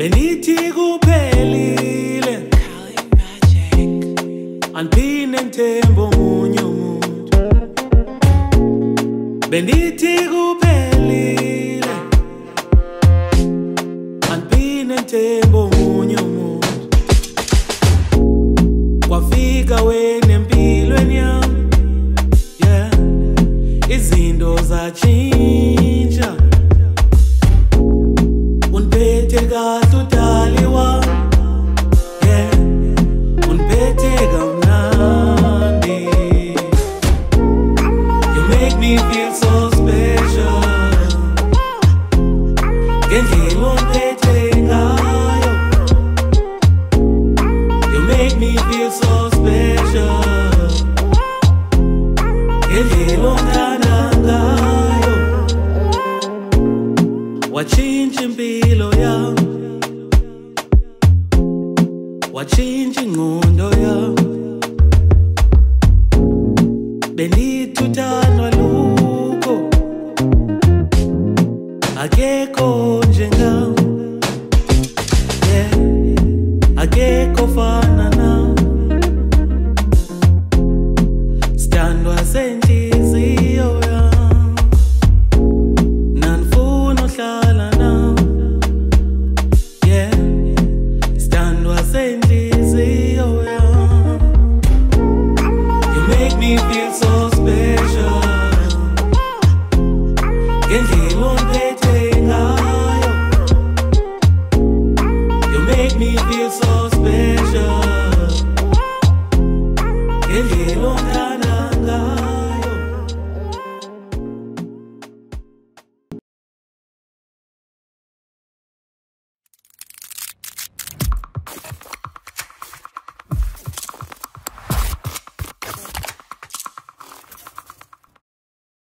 benithi kuphelile. Andiphinde ngithembe omunye umuntu. Benithi kuphelile. Andiphinde ngithembe omunye umuntu. Kwafika wena empilweni yami. Yeah. Izinto zatshintsha. Yeah. You make me feel so special. Ngendlela ongiphethe ngayo. You make me feel so special. Ngendlela ongithanda ngayo. Watshintsha yami watshintsha ingqondo yami yeah, yeah.